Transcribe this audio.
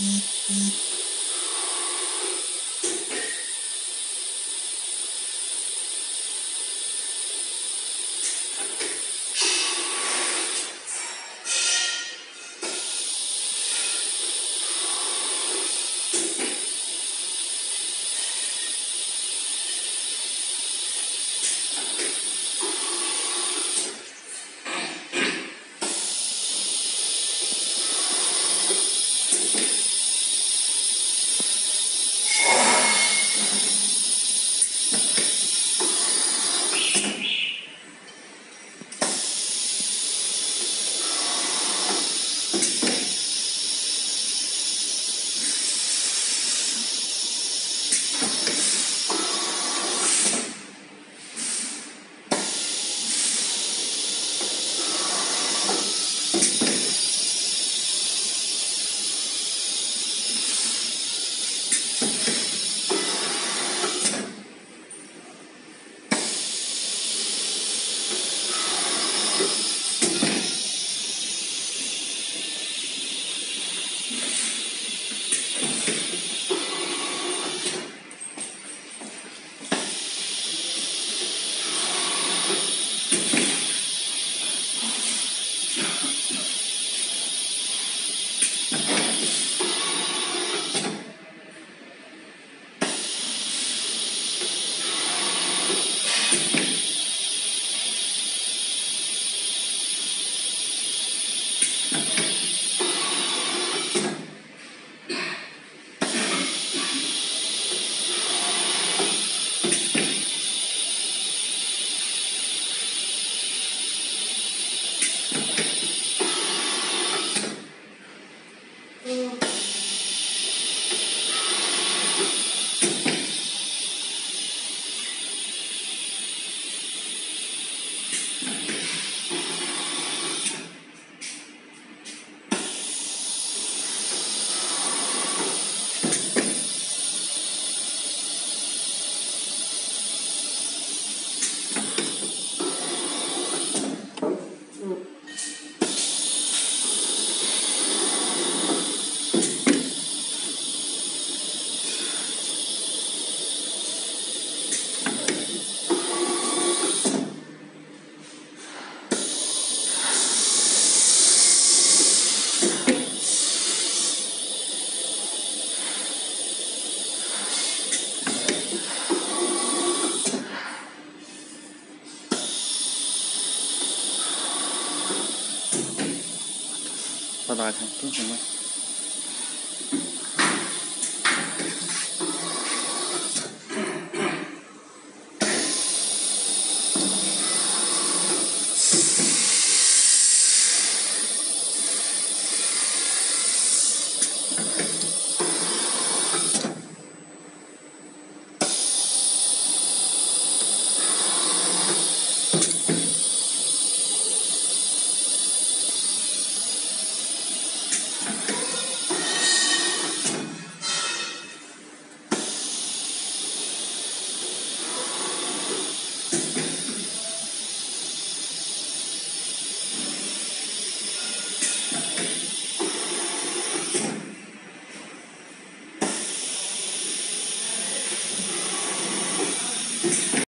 Mm-hmm. Mm. давай, тут you.